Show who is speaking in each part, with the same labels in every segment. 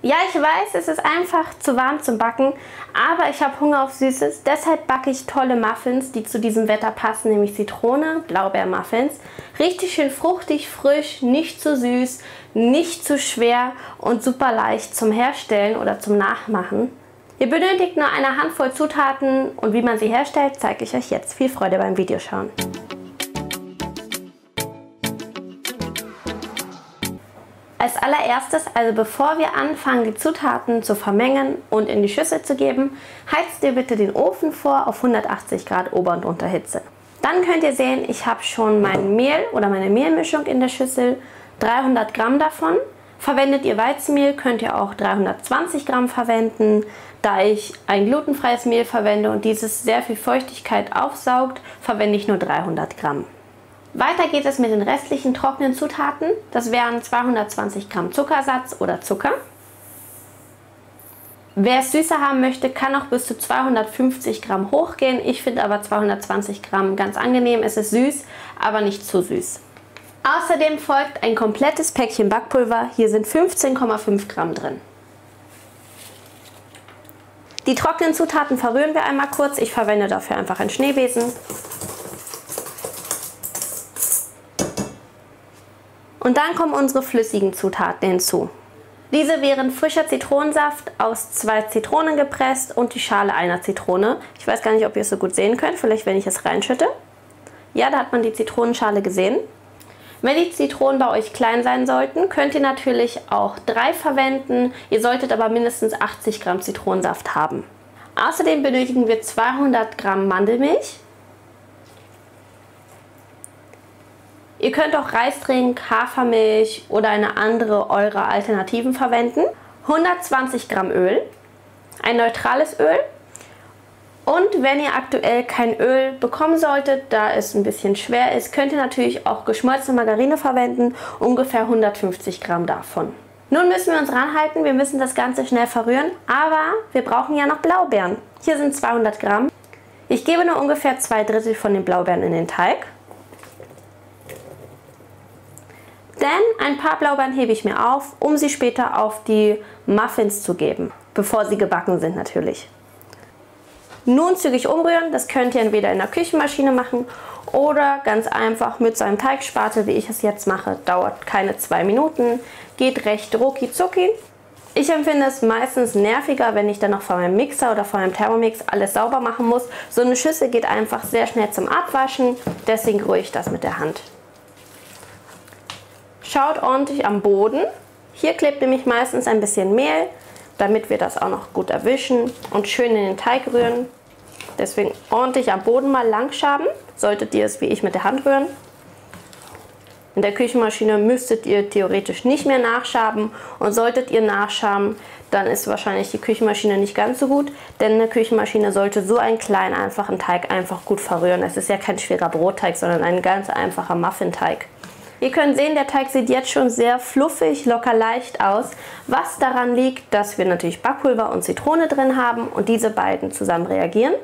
Speaker 1: Ja, ich weiß, es ist einfach zu warm zum Backen, aber ich habe Hunger auf Süßes. Deshalb backe ich tolle Muffins, die zu diesem Wetter passen, nämlich Zitrone, Blaubeermuffins. Richtig schön fruchtig, frisch, nicht zu süß, nicht zu schwer und super leicht zum Herstellen oder zum Nachmachen. Ihr benötigt nur eine Handvoll Zutaten und wie man sie herstellt, zeige ich euch jetzt. Viel Freude beim Videoschauen. Als allererstes, also bevor wir anfangen, die Zutaten zu vermengen und in die Schüssel zu geben, heizt ihr bitte den Ofen vor auf 180 Grad Ober- und Unterhitze. Dann könnt ihr sehen, ich habe schon mein Mehl oder meine Mehlmischung in der Schüssel, 300 Gramm davon. Verwendet ihr Weizenmehl, könnt ihr auch 320 Gramm verwenden. Da ich ein glutenfreies Mehl verwende und dieses sehr viel Feuchtigkeit aufsaugt, verwende ich nur 300 Gramm. Weiter geht es mit den restlichen trockenen Zutaten. Das wären 220 Gramm Zuckersatz oder Zucker. Wer es süßer haben möchte, kann auch bis zu 250 Gramm hochgehen. Ich finde aber 220 Gramm ganz angenehm. Es ist süß, aber nicht zu süß. Außerdem folgt ein komplettes Päckchen Backpulver. Hier sind 15,5 Gramm drin. Die trockenen Zutaten verrühren wir einmal kurz. Ich verwende dafür einfach einen Schneebesen. Und dann kommen unsere flüssigen Zutaten hinzu. Diese wären frischer Zitronensaft aus zwei Zitronen gepresst und die Schale einer Zitrone. Ich weiß gar nicht, ob ihr es so gut sehen könnt, vielleicht wenn ich es reinschütte. Ja, da hat man die Zitronenschale gesehen. Wenn die Zitronen bei euch klein sein sollten, könnt ihr natürlich auch drei verwenden. Ihr solltet aber mindestens 80 Gramm Zitronensaft haben. Außerdem benötigen wir 200 Gramm Mandelmilch, Ihr könnt auch Reistrink, Hafermilch oder eine andere eurer Alternativen verwenden. 120 Gramm Öl, ein neutrales Öl und wenn ihr aktuell kein Öl bekommen solltet, da es ein bisschen schwer ist, könnt ihr natürlich auch geschmolzene Margarine verwenden, ungefähr 150 Gramm davon. Nun müssen wir uns ranhalten, wir müssen das Ganze schnell verrühren, aber wir brauchen ja noch Blaubeeren. Hier sind 200 Gramm. Ich gebe nur ungefähr zwei Drittel von den Blaubeeren in den Teig. Denn ein paar Blaubeeren hebe ich mir auf, um sie später auf die Muffins zu geben. Bevor sie gebacken sind natürlich. Nun zügig umrühren, das könnt ihr entweder in der Küchenmaschine machen oder ganz einfach mit so einem Teigspatel, wie ich es jetzt mache. Dauert keine zwei Minuten, geht recht rucki zucki. Ich empfinde es meistens nerviger, wenn ich dann noch vor meinem Mixer oder vor meinem Thermomix alles sauber machen muss. So eine Schüssel geht einfach sehr schnell zum Abwaschen, deswegen rühre ich das mit der Hand. Schaut ordentlich am Boden. Hier klebt nämlich meistens ein bisschen Mehl, damit wir das auch noch gut erwischen und schön in den Teig rühren. Deswegen ordentlich am Boden mal lang schaben. Solltet ihr es wie ich mit der Hand rühren. In der Küchenmaschine müsstet ihr theoretisch nicht mehr nachschaben und solltet ihr nachschaben, dann ist wahrscheinlich die Küchenmaschine nicht ganz so gut, denn eine Küchenmaschine sollte so einen kleinen, einfachen Teig einfach gut verrühren. Es ist ja kein schwerer Brotteig, sondern ein ganz einfacher Muffinteig. Ihr könnt sehen, der Teig sieht jetzt schon sehr fluffig, locker leicht aus, was daran liegt, dass wir natürlich Backpulver und Zitrone drin haben und diese beiden zusammen reagieren.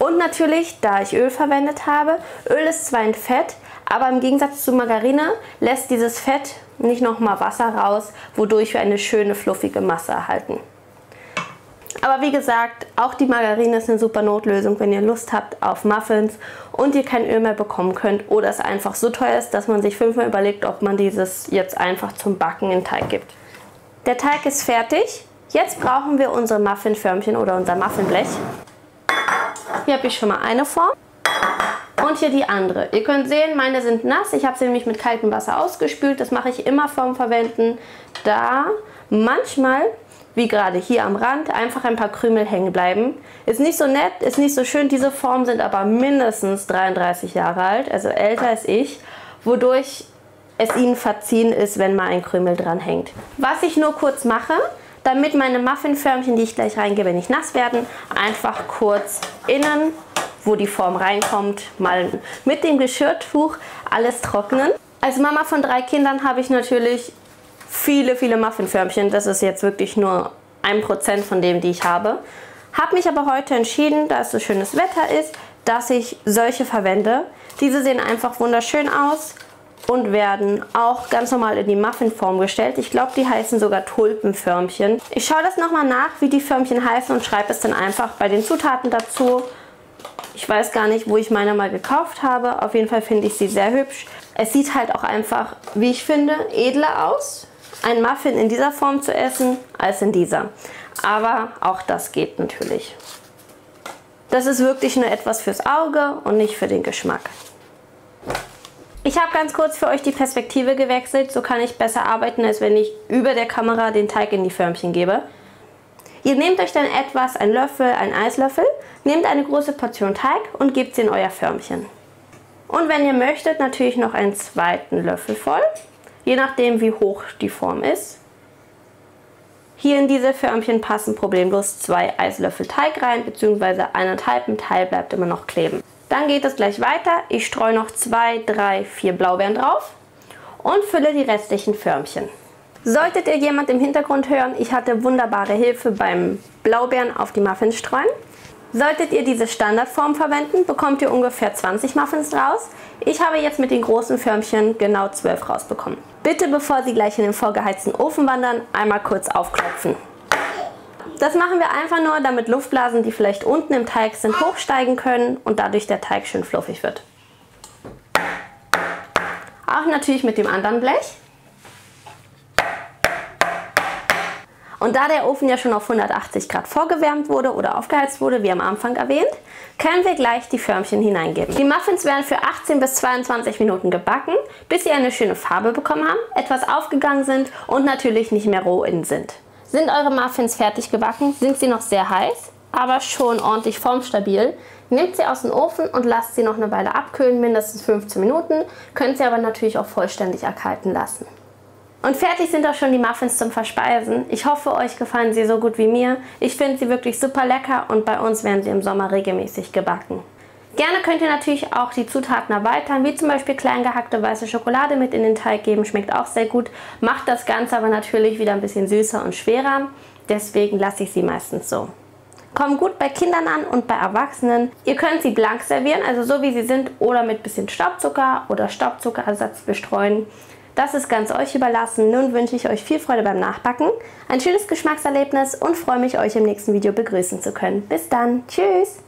Speaker 1: Und natürlich, da ich Öl verwendet habe, Öl ist zwar ein Fett, aber im Gegensatz zu Margarine lässt dieses Fett nicht nochmal Wasser raus, wodurch wir eine schöne fluffige Masse erhalten. Aber wie gesagt, auch die Margarine ist eine super Notlösung, wenn ihr Lust habt auf Muffins und ihr kein Öl mehr bekommen könnt oder es einfach so teuer ist, dass man sich fünfmal überlegt, ob man dieses jetzt einfach zum Backen in Teig gibt. Der Teig ist fertig. Jetzt brauchen wir unsere Muffinförmchen oder unser Muffinblech. Hier habe ich schon mal eine Form und hier die andere. Ihr könnt sehen, meine sind nass. Ich habe sie nämlich mit kaltem Wasser ausgespült. Das mache ich immer vorm Verwenden, da manchmal wie gerade hier am Rand, einfach ein paar Krümel hängen bleiben. Ist nicht so nett, ist nicht so schön. Diese Formen sind aber mindestens 33 Jahre alt, also älter als ich, wodurch es ihnen verziehen ist, wenn mal ein Krümel dran hängt. Was ich nur kurz mache, damit meine Muffinförmchen, die ich gleich reingebe, nicht nass werden, einfach kurz innen, wo die Form reinkommt, mal mit dem Geschirrtuch alles trocknen. Als Mama von drei Kindern habe ich natürlich viele, viele Muffinförmchen. Das ist jetzt wirklich nur ein Prozent von dem, die ich habe. Habe mich aber heute entschieden, da es so schönes Wetter ist, dass ich solche verwende. Diese sehen einfach wunderschön aus und werden auch ganz normal in die Muffinform gestellt. Ich glaube, die heißen sogar Tulpenförmchen. Ich schaue das nochmal nach, wie die Förmchen heißen und schreibe es dann einfach bei den Zutaten dazu. Ich weiß gar nicht, wo ich meine mal gekauft habe. Auf jeden Fall finde ich sie sehr hübsch. Es sieht halt auch einfach, wie ich finde, edler aus, ein Muffin in dieser Form zu essen, als in dieser. Aber auch das geht natürlich. Das ist wirklich nur etwas fürs Auge und nicht für den Geschmack. Ich habe ganz kurz für euch die Perspektive gewechselt, so kann ich besser arbeiten, als wenn ich über der Kamera den Teig in die Förmchen gebe. Ihr nehmt euch dann etwas, ein Löffel, ein Eislöffel, nehmt eine große Portion Teig und gebt sie in euer Förmchen. Und wenn ihr möchtet, natürlich noch einen zweiten Löffel voll, je nachdem wie hoch die Form ist. Hier in diese Förmchen passen problemlos zwei Eislöffel Teig rein, beziehungsweise eineinhalb, ein Teil bleibt immer noch kleben. Dann geht es gleich weiter. Ich streue noch zwei, drei, vier Blaubeeren drauf und fülle die restlichen Förmchen. Solltet ihr jemand im Hintergrund hören, ich hatte wunderbare Hilfe beim Blaubeeren auf die Muffins streuen. Solltet ihr diese Standardform verwenden, bekommt ihr ungefähr 20 Muffins raus. Ich habe jetzt mit den großen Förmchen genau 12 rausbekommen. Bitte, bevor sie gleich in den vorgeheizten Ofen wandern, einmal kurz aufklopfen. Das machen wir einfach nur, damit Luftblasen, die vielleicht unten im Teig sind, hochsteigen können und dadurch der Teig schön fluffig wird. Auch natürlich mit dem anderen Blech. Und da der Ofen ja schon auf 180 Grad vorgewärmt wurde oder aufgeheizt wurde, wie am Anfang erwähnt, können wir gleich die Förmchen hineingeben. Die Muffins werden für 18 bis 22 Minuten gebacken, bis sie eine schöne Farbe bekommen haben, etwas aufgegangen sind und natürlich nicht mehr roh innen sind. Sind eure Muffins fertig gebacken, sind sie noch sehr heiß, aber schon ordentlich formstabil. Nehmt sie aus dem Ofen und lasst sie noch eine Weile abkühlen, mindestens 15 Minuten. Könnt sie aber natürlich auch vollständig erkalten lassen. Und fertig sind auch schon die Muffins zum Verspeisen. Ich hoffe, euch gefallen sie so gut wie mir. Ich finde sie wirklich super lecker und bei uns werden sie im Sommer regelmäßig gebacken. Gerne könnt ihr natürlich auch die Zutaten erweitern, wie zum Beispiel klein gehackte weiße Schokolade mit in den Teig geben, schmeckt auch sehr gut, macht das Ganze aber natürlich wieder ein bisschen süßer und schwerer, deswegen lasse ich sie meistens so. Kommen gut bei Kindern an und bei Erwachsenen. Ihr könnt sie blank servieren, also so wie sie sind, oder mit bisschen Staubzucker oder Staubzuckerersatz bestreuen. Das ist ganz euch überlassen. Nun wünsche ich euch viel Freude beim Nachbacken, ein schönes Geschmackserlebnis und freue mich, euch im nächsten Video begrüßen zu können. Bis dann. Tschüss!